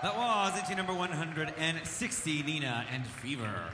That was entry number 160, Nina and Fever.